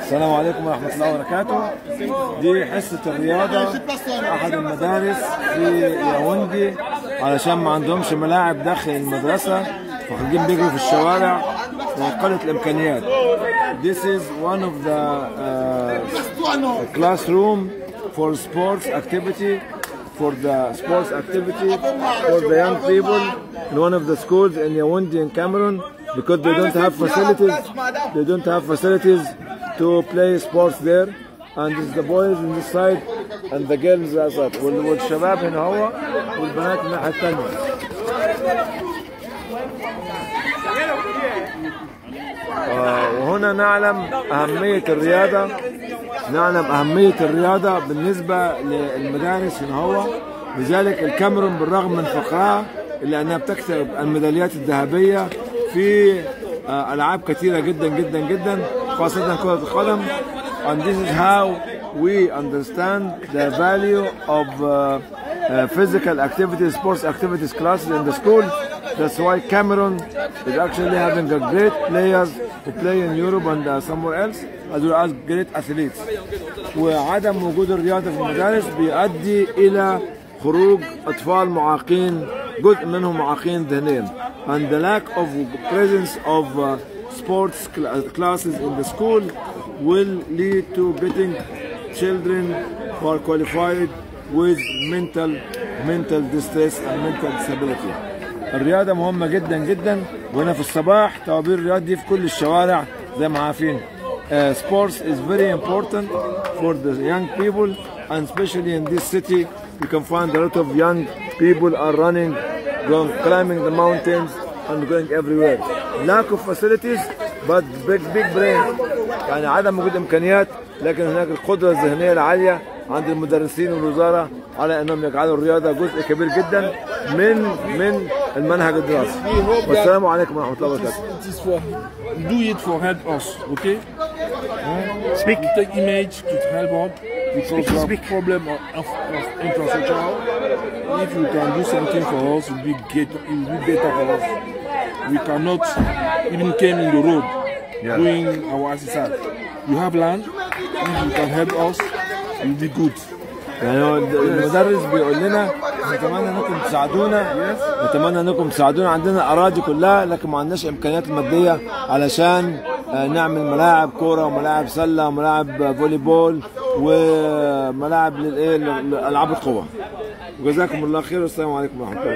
السلام عليكم ورحمة الله وبركاته. دي حصة الرياضة أحد المدارس في ياوندي علشان ما عندهمش ملاعب داخل المدرسة فخارجين بيجروا في الشوارع وقلة الإمكانيات. This is one of the uh, classroom for sports activity for the sports activity for the young people in one of the schools in Yaoundé in Cameroon. Because they don't have facilities. They don't have facilities to play sports there. And it's the boys on this side and the girls on that. والشباب هنا هو والبنات الناحية الثانية وهنا نعلم أهمية الرياضة. نعلم أهمية الرياضة بالنسبة للمدارس هنا هو لذلك الكاميرون بالرغم من فقرها إلا أنها بتكسب الميداليات الذهبية. في آه، ألعاب كثيرة جدا جدا جدا خاصة كرة القدم and this is how we understand the value of uh, uh, physical activities, sports activities classes in the school. That's why Cameroon is actually having a great players who play in Europe and uh, somewhere else, as well as great athletes. وعدم وجود الرياضة في المدارس بيؤدي إلى خروج أطفال معاقين جزء منهم معاقين ذهنيا and the lack of presence of uh, sports cl- classes in the school will lead to getting children who are qualified with mental mental distress and mental disability. الرياضة مهمة جدا جدا وهنا في الصباح طوابير الرياض دي في كل الشوارع زي ما عارفين. Uh, sports is very important for the young people and especially in this city you can find a lot of young people are running, going climbing the mountains and going everywhere. Lack of facilities but big big brain يعني عدم وجود إمكانيات لكن هناك القدرة الذهنية العالية عند المدرسين والوزارة على إنهم يجعلوا الرياضة جزء كبير جدا من من المنهج الدراسي. والسلام عليكم ورحمة الله وبركاته. Do it for help us, okay? Speak. We take image to help out because we have problem of, of, of infrastructure. If you can do something for us, it will be great. It will be better for us. We cannot even came in the road Yeah. doing our exercise. You have land. If you can help us, it will be good. يعني المدرس بيقول لنا نتمنى انكم تساعدونا نتمنى انكم تساعدونا عندنا اراضي كلها لكن ما عندناش امكانيات ماديه علشان آه، نعمل ملاعب كوره وملاعب سله وملاعب فولي بول وملاعب للإيه؟ لألعاب القوى وجزاكم الله خير. والسلام عليكم ورحمة الله.